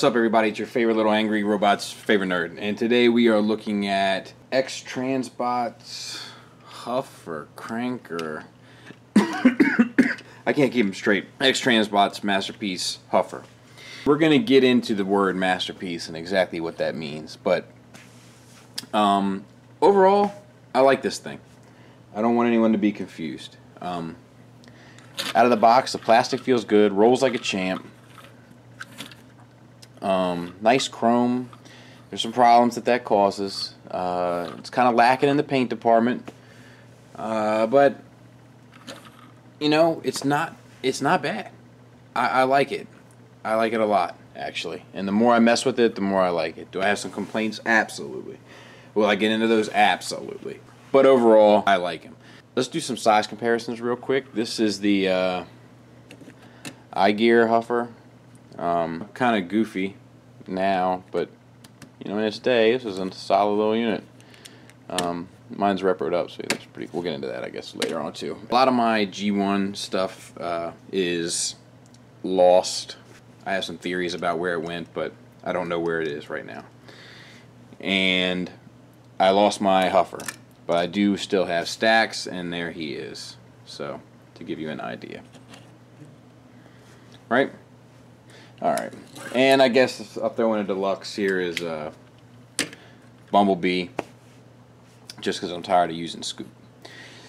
What's up, everybody? It's your favorite little angry robot's favorite nerd, and today we are looking at X Transbots Huff or Krank I can't keep them straight. X Transbots Masterpiece Huffer. We're gonna get into the word masterpiece and exactly what that means, but um, overall, I like this thing. I don't want anyone to be confused. Um, out of the box, the plastic feels good, rolls like a champ. Um, nice chrome. There's some problems that that causes. Uh, it's kind of lacking in the paint department, uh, but you know it's not it's not bad. I, I like it. I like it a lot actually. And the more I mess with it, the more I like it. Do I have some complaints? Absolutely. Will I get into those? Absolutely. But overall, I like him. Let's do some size comparisons real quick. This is the uh, iGear Huffer. Um, kind of goofy now, but you know, in its day, this is a solid little unit. Um, mine's reproed up, so that's pretty. We'll get into that, I guess, later on too. A lot of my G1 stuff uh, is lost. I have some theories about where it went, but I don't know where it is right now. And I lost my Huffer, but I do still have stacks, and there he is. So, to give you an idea. Right? Alright. And I guess up there in a deluxe here is uh, Bumblebee, just because I'm tired of using Scoop.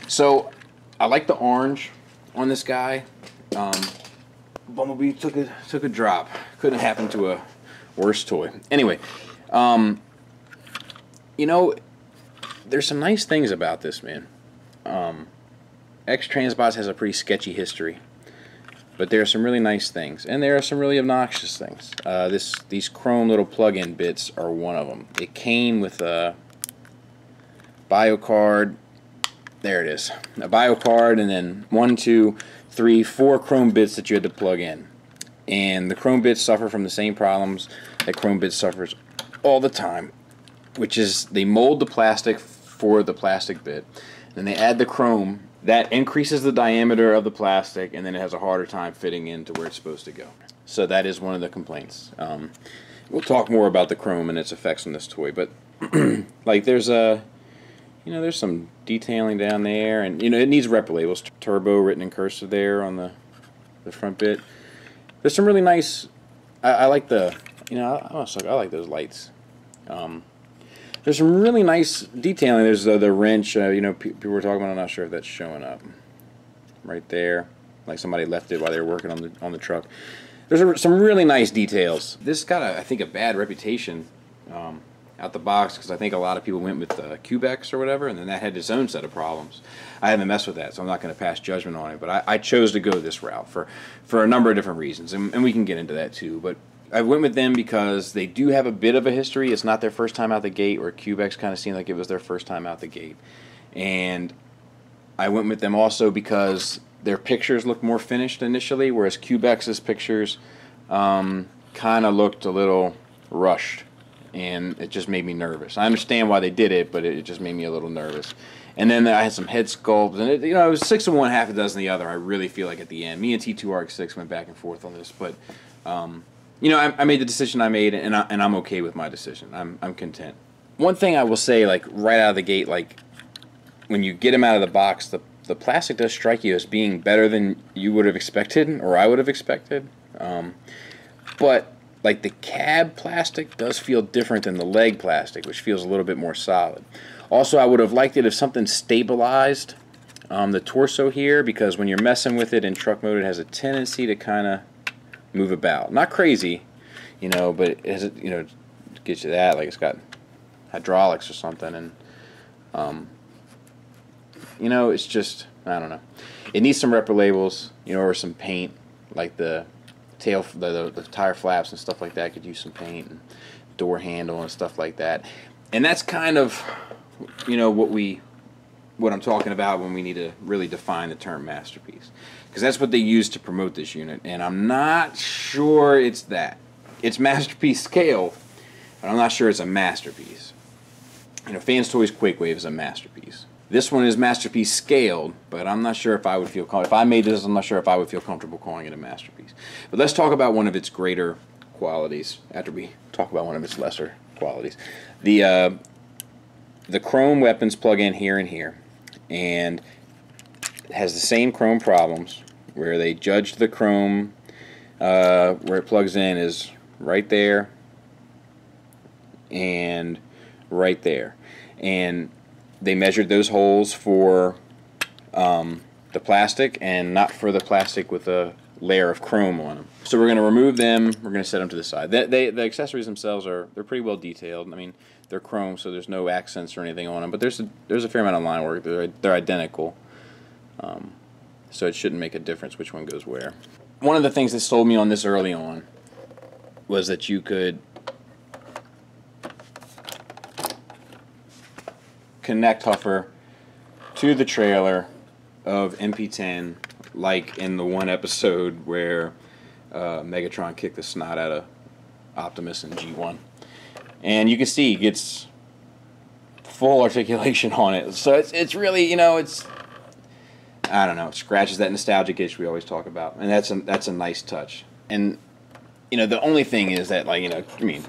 So, I like the orange on this guy. Um, Bumblebee took a took a drop. Couldn't happen to a worse toy. Anyway, um, you know, there's some nice things about this man. Um, X Transbots has a pretty sketchy history, but there are some really nice things, and there are some really obnoxious things. Uh, this these chrome little plug-in bits are one of them. It came with a bio card. There it is, a bio card, and then one, two, three, four chrome bits that you had to plug in. And the chrome bits suffer from the same problems that chrome bits suffers all the time, which is they mold the plastic for the plastic bit, then they add the chrome. That increases the diameter of the plastic, and then it has a harder time fitting into where it's supposed to go. So that is one of the complaints. Um, we'll talk more about the chrome and its effects on this toy, but like there's a you know, there's some detailing down there, and you know, it needs rep labels. Turbo written in cursive there on the the front bit. There's some really nice. I, I like the, you know, I, I, like those lights. Um, there's some really nice detailing. There's uh, the wrench. Uh, you know, pe people were talking about. I'm not sure if that's showing up. Right there, like somebody left it while they were working on the on the truck. There's a, some really nice details. This got, a, I think, a bad reputation. Um, out the box because I think a lot of people went with uh, Cubex or whatever, and then that had its own set of problems. I haven't messed with that, so I'm not going to pass judgment on it. But I, I, chose to go this route for for a number of different reasons, and, and we can get into that too. But I went with them because they do have a bit of a history. It's not their first time out the gate, where Cubex kind of seemed like it was their first time out the gate, and I went with them also because their pictures looked more finished initially, whereas Cubex's pictures um, kind of looked a little rushed and it just made me nervous. I understand why they did it, but it just made me a little nervous. And then I had some head sculpts, and it, you know, it was six of one, half a dozen the other. I really feel like at the end, me and T2RX6 went back and forth on this, but um, you know, I, I, made the decision I made, and I, and I'm okay with my decision. I'm I'm content. One thing I will say, like right out of the gate, like when you get them out of the box, the the plastic does strike you as being better than you would have expected, or I would have expected. Um, but like the cab plastic does feel different than the leg plastic, which feels a little bit more solid. Also, I would have liked it if something stabilized um, the torso here, because when you're messing with it in truck mode, it has a tendency to kind of move about. Not crazy, you know, but it has, you know, get you that, like it's got hydraulics or something, and, um, you know, it's just, I don't know. It needs some repro labels, you know, or some paint, like the tail, the, the, the, tire flaps and stuff like that could use some paint and door handle and stuff like that. And that's kind of, you know, what we, what I'm talking about when we need to really define the term masterpiece. Because that's what they use to promote this unit. And I'm not sure it's that. It's masterpiece scale, but I'm not sure it's a masterpiece. You know, Fans Toys Quakewave is a masterpiece. This one is masterpiece scaled, but I'm not sure if I would feel if I made this. I'm not sure if I would feel comfortable calling it a masterpiece. But let's talk about one of its greater qualities after we talk about one of its lesser qualities. The uh, the chrome weapons plug in here and here, and has the same chrome problems where they judged the chrome uh, where it plugs in is right there and right there, and they measured those holes for um, the plastic and not for the plastic with a layer of chrome on them. So we're going to remove them. We're going to set them to the side. They, they, the accessories themselves are they're pretty well detailed. I mean, they're chrome, so there's no accents or anything on them. But there's a, there's a fair amount of line work. They're, they're identical, um, so it shouldn't make a difference which one goes where. One of the things that sold me on this early on was that you could connect Huffer to the trailer of MP10 like in the one episode where uh, Megatron kicked the snot out of Optimus in G1. And you can see it gets full articulation on it. So it's, it's really, you know, it's, I don't know, it scratches that nostalgic itch we always talk about. And that's a, that's a nice touch. And, you know, the only thing is that, like, you know, I mean,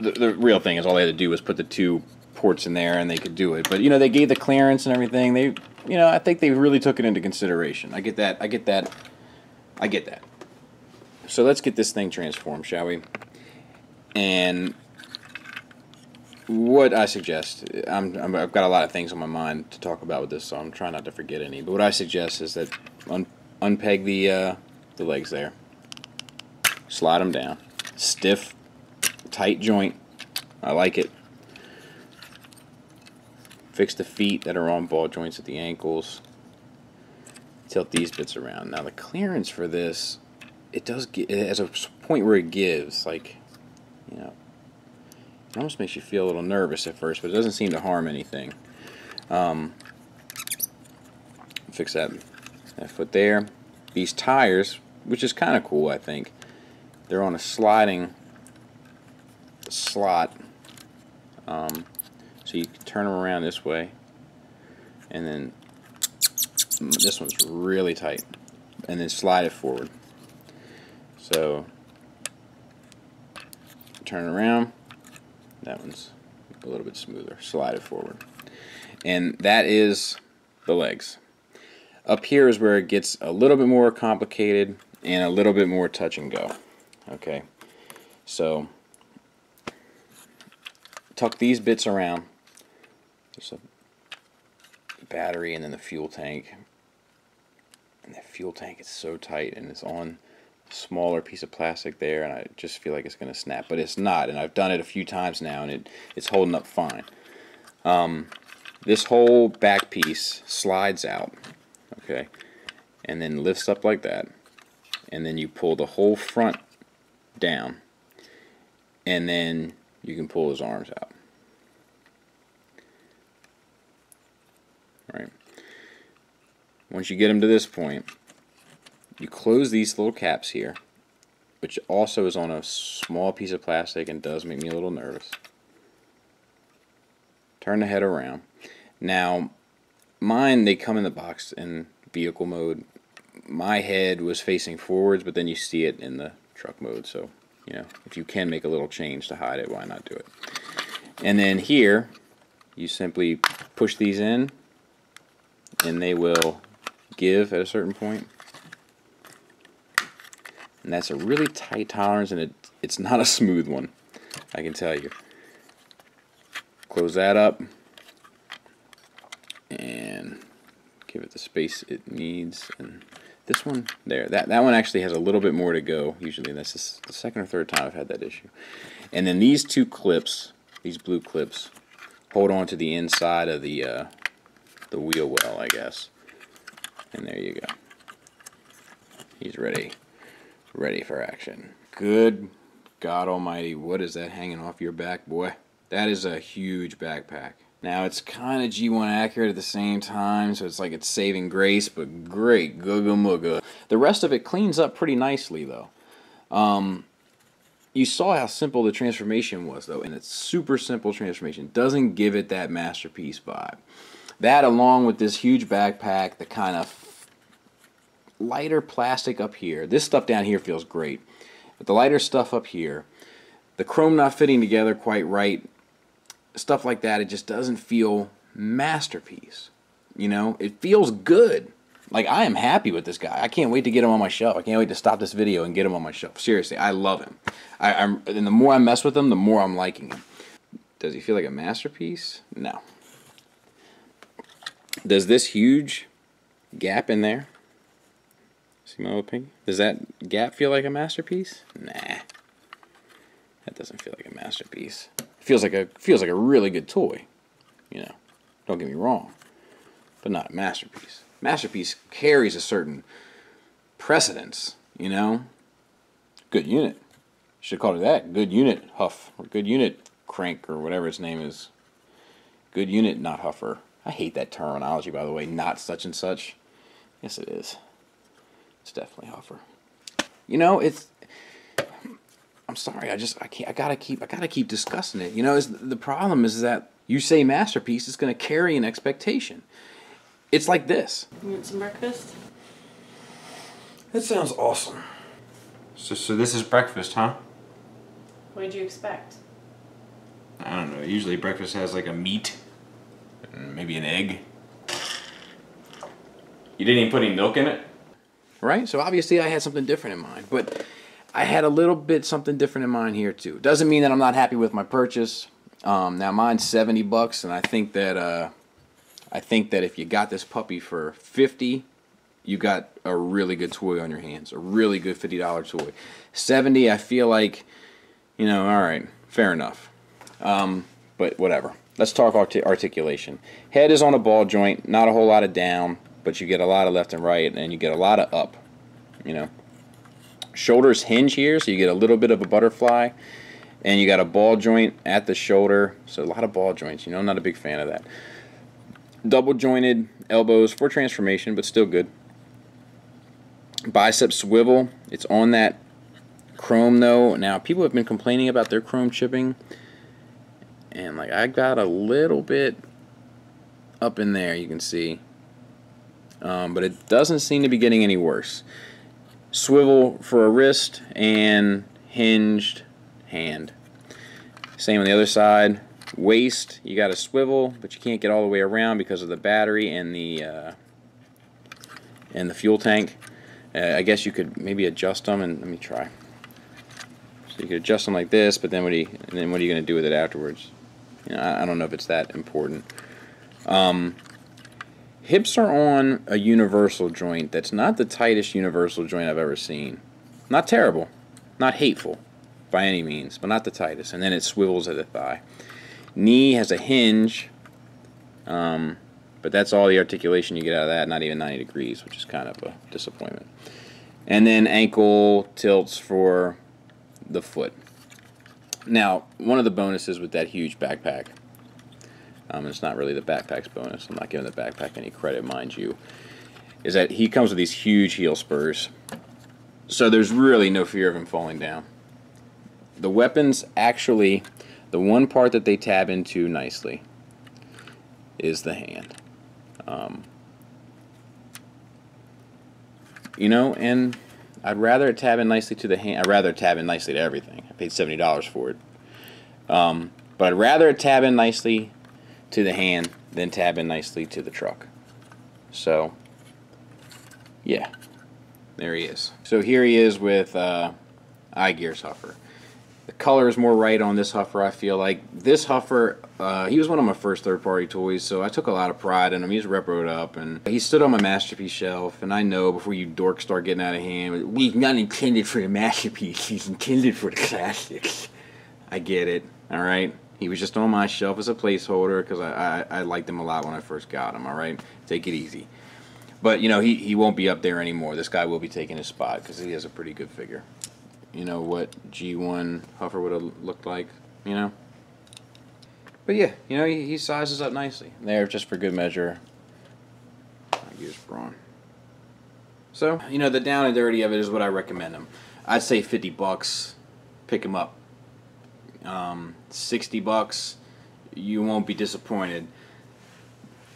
the, the real thing is all they had to do was put the two ports in there and they could do it. But, you know, they gave the clearance and everything. They you know, I think they really took it into consideration. I get that. I get that. I get that. So let's get this thing transformed, shall we? And what I suggest, i have got a lot of things on my mind to talk about with this, so I'm trying not to forget any. But what I suggest is that un, unpeg the uh, the legs there, slide them down, stiff, tight joint. I like it. Fix the feet that are on ball joints at the ankles. Tilt these bits around. Now the clearance for this, it does get, as a point where it gives, like, you know, almost makes you feel a little nervous at first, but it doesn't seem to harm anything. Um, fix that, that foot there. These tires, which is kind of cool, I think, they're on a sliding slot. Um, so you can turn them around this way, and then this one's really tight, and then slide it forward. So turn around. That one's a little bit smoother. Slide it forward. And that is the legs. Up here is where it gets a little bit more complicated and a little bit more touch and go. Okay, so tuck these bits around there's a battery and then the fuel tank. And the fuel tank is so tight and it's on smaller piece of plastic there and I just feel like it's going to snap. But it's not and I've done it a few times now and it, it's holding up fine. Um, this whole back piece slides out. Okay. And then lifts up like that. And then you pull the whole front down. And then you can pull his arms out. right? Once you get him to this point, you close these little caps here, which also is on a small piece of plastic and does make me a little nervous. Turn the head around. Now, mine, they come in the box in vehicle mode. My head was facing forwards, but then you see it in the truck mode, so, you know, if you can make a little change to hide it, why not do it? And then here, you simply push these in, and they will give at a certain point. And that's a really tight tolerance and it, it's not a smooth one, I can tell you. Close that up and give it the space it needs. And this one, there, that, that one actually has a little bit more to go usually. That's the second or third time I've had that issue. And then these two clips, these blue clips, hold on to the inside of the uh, the wheel well, I guess. And there you go. He's ready. Ready for action. Good God almighty, what is that hanging off your back, boy? That is a huge backpack. Now, it's kind of G1 accurate at the same time, so it's like it's saving grace, but great, mooga. The rest of it cleans up pretty nicely, though. Um, you saw how simple the transformation was, though, and it's super simple transformation. Doesn't give it that masterpiece vibe. That along with this huge backpack, the kind of lighter plastic up here. This stuff down here feels great. But the lighter stuff up here, the chrome not fitting together quite right, stuff like that, it just doesn't feel masterpiece. You know, it feels good. Like I am happy with this guy. I can't wait to get him on my shelf. I can't wait to stop this video and get him on my shelf. Seriously, I love him. I, am and the more I mess with him, the more I'm liking him. Does he feel like a masterpiece? No. Does this huge gap in there? See my opinion? Does that gap feel like a masterpiece? Nah. That doesn't feel like a masterpiece. It feels like a feels like a really good toy. You know. Don't get me wrong. But not a masterpiece masterpiece carries a certain precedence, you know. Good unit. Should call it that. Good unit Huff or good unit Krank or whatever its name is. Good unit, not Huffer. I hate that terminology, by the way. Not such and such. Yes, it is. It's definitely Huffer. You know, it's. I'm sorry. I just I can't. I gotta keep. I gotta keep discussing it. You know, is the problem is that you say masterpiece, it's going to carry an expectation. It's like this. You want some breakfast? That sounds awesome. So, so this is breakfast, huh? What did you expect? I don't know. Usually breakfast has like a meat, maybe an egg. You didn't even put any milk in it? Right? So obviously I had something different in mind. But I had a little bit something different in mind here too. Doesn't mean that I'm not happy with my purchase. Um, now mine's 70 bucks and I think that uh, I think that if you got this puppy for 50 you got a really good toy on your hands, a really good $50 toy. 70 I feel like, you know, all right, fair enough. Um, but whatever. Let's talk art articulation. Head is on a ball joint, not a whole lot of down, but you get a lot of left and right, and you get a lot of up, you know. Shoulders hinge here, so you get a little bit of a butterfly, and you got a ball joint at the shoulder, so a lot of ball joints, you know, I'm not a big fan of that double jointed elbows for transformation, but still good. Bicep swivel. It's on that chrome though. Now people have been complaining about their chrome chipping, and like I got a little bit up in there. You can see, um, but it doesn't seem to be getting any worse. Swivel for a wrist and hinged hand. Same on the other side. Waist you got a swivel but you can't get all the way around because of the battery and the uh, and the fuel tank. Uh, I guess you could maybe adjust them and let me try. So you could adjust them like this but then what are you, then what are you going to do with it afterwards? You know, I, I don't know if it's that important. Um, hips are on a universal joint that's not the tightest universal joint I've ever seen not terrible not hateful by any means but not the tightest and then it swivels at the thigh Knee has a hinge, um, but that's all the articulation you get out of that, not even 90 degrees, which is kind of a disappointment. And then ankle tilts for the foot. Now, one of the bonuses with that huge backpack, um, it's not really the backpack's bonus, I'm not giving the backpack any credit, mind you, is that he comes with these huge heel spurs. So there's really no fear of him falling down. The weapons actually the one part that they tab into nicely is the hand. Um, you know, and I'd rather it tab in nicely to the hand. I'd rather tab in nicely to everything. I paid seventy dollars for it, um, but I'd rather it tab in nicely to the hand tab in nicely to the truck. So, yeah, there he is. So here he is with uh, iGear Huffer. The color is more right on this Huffer, I feel like. This Huffer, uh, he was one of my first third-party toys, so I took a lot of pride in him. He's reproed up, and he stood on my Masterpiece shelf, and I know before you dorks start getting out of hand, he's not intended for the Masterpiece, he's intended for the classics. I get it, alright? He was just on my shelf as a placeholder, because I, I, I liked him a lot when I first got him, alright? Take it easy. But, you know, he, he won't be up there anymore. This guy will be taking his spot, because he has a pretty good figure you know, what G1 Huffer would have looked like, you know. But yeah, you know, he, he sizes up nicely. There, just for good measure, I use Brawn. So, you know, the down and dirty of it is what I recommend him. I'd say 50 bucks, pick him up. Um, 60 bucks, you won't be disappointed.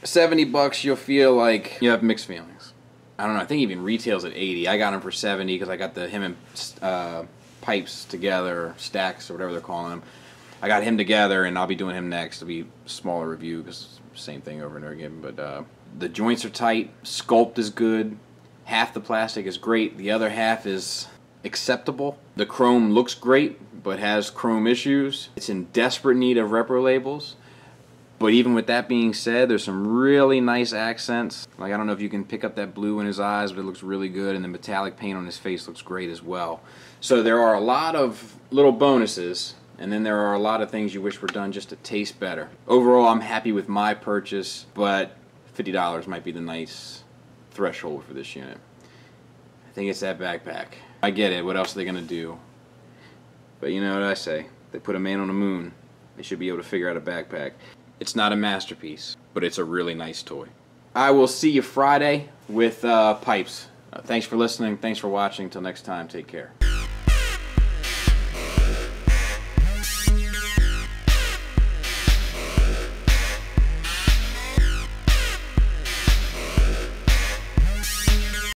70 bucks, you'll feel like you have mixed feelings. I don't know. I think even retails at 80. I got him for 70 because I got the him and uh, pipes together, Stax, or whatever they're calling them. I got him together, and I'll be doing him next. It'll be a smaller review because same thing over and over again. But uh, the joints are tight, sculpt is good, half the plastic is great, the other half is acceptable. The chrome looks great, but has chrome issues. It's in desperate need of repro labels. But even with that being said, there's some really nice accents. Like I don't know if you can pick up that blue in his eyes, but it looks really good, and the metallic paint on his face looks great as well. So there are a lot of little bonuses, and then there are a lot of things you wish were done just to taste better. Overall, I'm happy with my purchase, but $50 might be the nice threshold for this unit. I think it's that backpack. I get it. What else are they gonna do? But you know what I say? They put a man on the moon. They should be able to figure out a backpack. It's not a masterpiece, but it's a really nice toy. I will see you Friday with uh, pipes. Uh, thanks for listening. Thanks for watching. Until next time, take care.